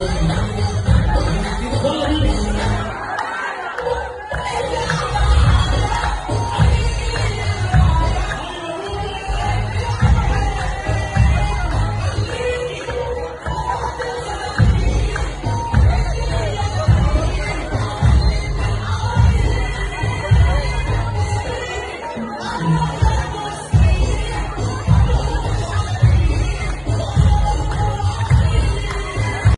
No.